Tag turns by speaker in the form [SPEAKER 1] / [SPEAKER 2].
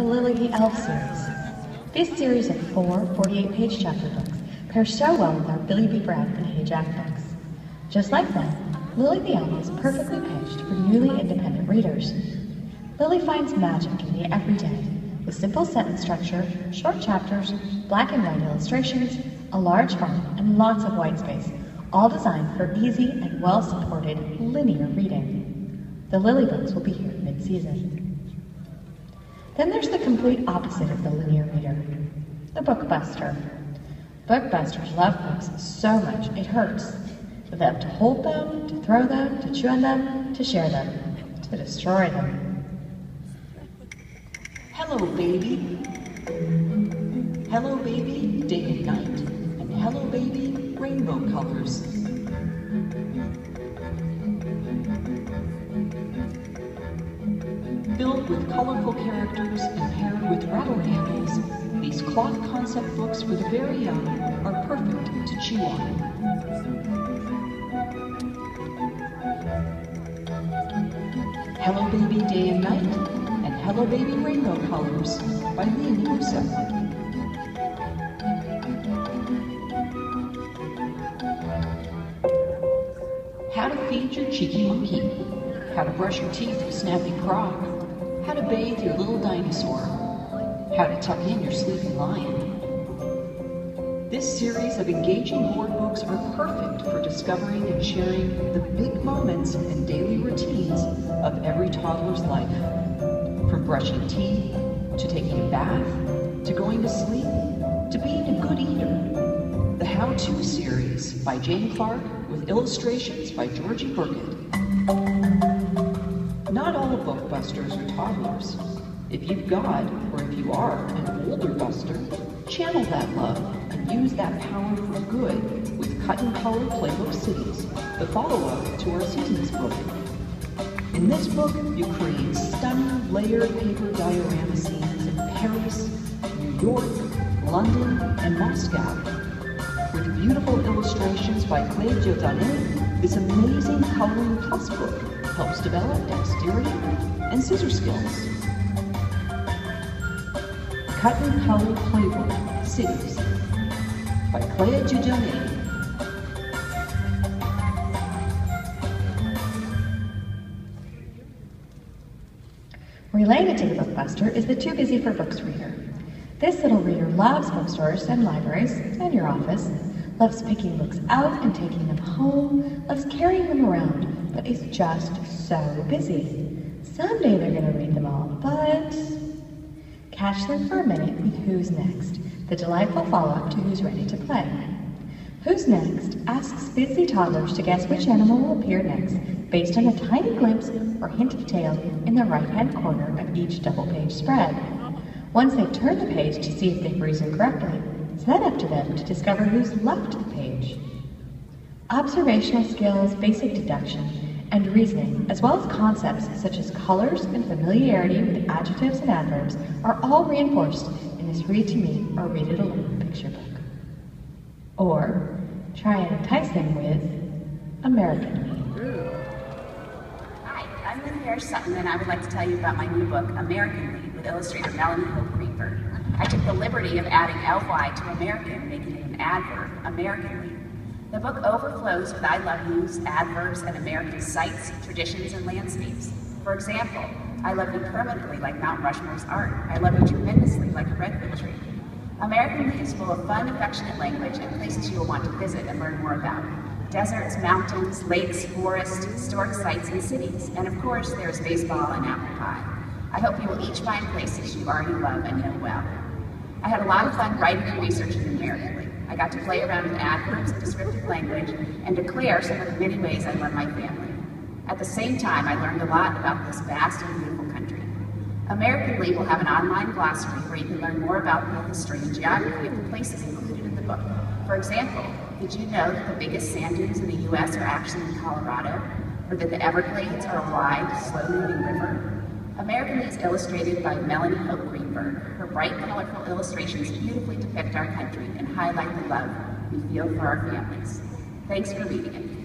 [SPEAKER 1] the Lily the Elf series. This series of four 48-page chapter books pairs so well with our Billy B. Brown and Hey Jack books. Just like them, Lily the Elf is perfectly pitched for newly independent readers. Lily finds magic in the everyday, with simple sentence structure, short chapters, black and white illustrations, a large font, and lots of white space, all designed for easy and well-supported linear reading. The Lily books will be here mid-season. Then there's the complete opposite of the linear reader, the bookbuster. Bookbusters love books so much it hurts. For them to hold them, to throw them, to chew on them, to share them, to destroy them.
[SPEAKER 2] Hello, baby. Hello, baby, day and night. And hello, baby, rainbow colors. With colorful characters and paired with rattle handles, these cloth concept books for the very young are perfect to chew on. Hello Baby Day and Night and Hello Baby Rainbow Colors by Lee Russo. How to feed your cheeky monkey. How to brush your teeth with Snappy Croc. How to bathe your little dinosaur. How to tuck in your sleeping lion. This series of engaging board books are perfect for discovering and sharing the big moments and daily routines of every toddler's life. From brushing teeth, to taking a bath, to going to sleep, to being a good eater. The How To series by Jane Clarke with illustrations by Georgie Birkett. Not all bookbusters are toddlers. If you've got, or if you are, an older buster, channel that love and use that power for good with Cut and Color Playbook Cities, the follow-up to our seasons book. In this book, you create stunning layered paper diorama scenes in Paris, New York, London, and Moscow. With beautiful illustrations by Clea Dieudonné, this amazing coloring plus book helps develop dexterity and scissor skills. Cut and Color Playbook Cities by Clea Dieudonné.
[SPEAKER 1] Related to the bookbuster is the Too Busy for Books reader. This little reader loves bookstores and libraries and your office, loves picking books out and taking them home, loves carrying them around, is just so busy. Someday they're going to read them all, but catch them for a minute with Who's Next, the delightful follow-up to Who's Ready to Play. Who's Next asks busy toddlers to guess which animal will appear next based on a tiny glimpse or hint of tail in the right-hand corner of each double-page spread. Once they've turned the page to see if they've reasoned correctly, it's then up to them to discover who's left the page. Observational skills, basic deduction, and reasoning, as well as concepts such as colors and familiarity with adjectives and adverbs, are all reinforced in this Read to Me or Read It Alone picture book. Or try and entice them with Americanly.
[SPEAKER 3] Hi, I'm Lynn Parrish Sutton, and I would like to tell you about my new book, Americanly, with illustrator Melanie Hope Greenberg. I took the liberty of adding ly to American, making it an adverb, Americanly. The book overflows with I love yous, adverbs, and American sights, traditions, and landscapes. For example, I love you permanently like Mount Rushmore's art. I love you tremendously like a redwood tree. Americanly is full of fun, affectionate language and places you will want to visit and learn more about. Deserts, mountains, lakes, forests, historic sites, and cities. And of course, there's baseball and apple pie. I hope you will each find places you already love and know well. I had a lot of fun writing and researching Americanly. I got to play around with adverbs and descriptive language and declare some of the many ways I love my family. At the same time, I learned a lot about this vast and beautiful country. Americanly will have an online glossary where you can learn more about the history and geography of the places included in the book. For example, did you know that the biggest sand dunes in the U.S. are actually in Colorado? Or that the Everglades are a wide, slow-moving river? American is illustrated by Melanie Hope Greenberg. Her bright, colorful illustrations beautifully depict our country and highlight the love we feel for our families. Thanks for reading it.